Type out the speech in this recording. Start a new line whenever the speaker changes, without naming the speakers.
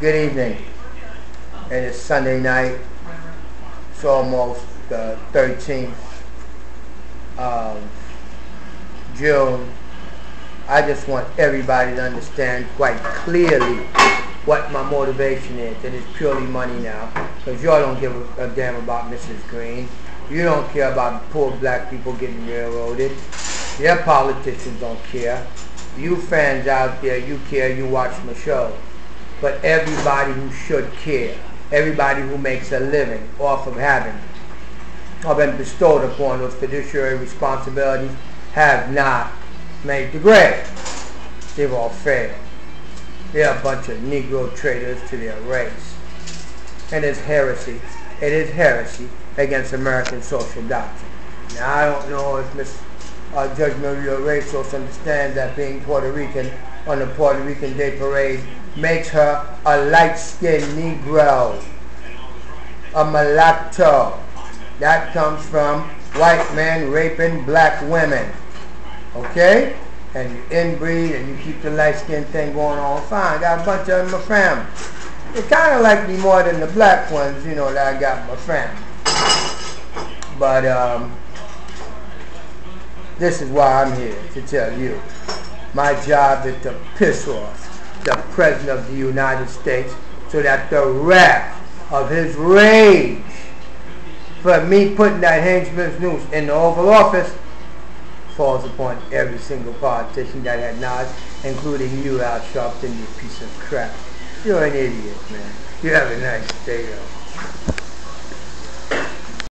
Good evening. And It is Sunday night. It's almost uh, the 13th of June. I just want everybody to understand quite clearly what my motivation is. It is purely money now. Because y'all don't give a damn about Mrs. Green. You don't care about poor black people getting railroaded. Your politicians don't care. You fans out there, you care, you watch my show but everybody who should care, everybody who makes a living off of having or been bestowed upon those fiduciary responsibilities have not made the grade. They've all failed. They're a bunch of Negro traitors to their race. And it's heresy. It is heresy against American social doctrine. Now, I don't know if Ms. Uh, Judge Maria Reyes understands that being Puerto Rican on the Puerto Rican Day Parade makes her a light-skinned Negro, a mulatto. That comes from white men raping black women. Okay? And you inbreed and you keep the light-skinned thing going on fine. Got a bunch of them in my family. They kind of like me more than the black ones, you know, that I got in my family. But um, this is why I'm here, to tell you. My job is to piss off the President of the United States so that the wrath of his rage for me putting that henchman's noose in the Oval Office falls upon every single politician that had knowledge, including you, Al Sharpton, you piece of crap. You're an idiot, man. You have a nice day, though.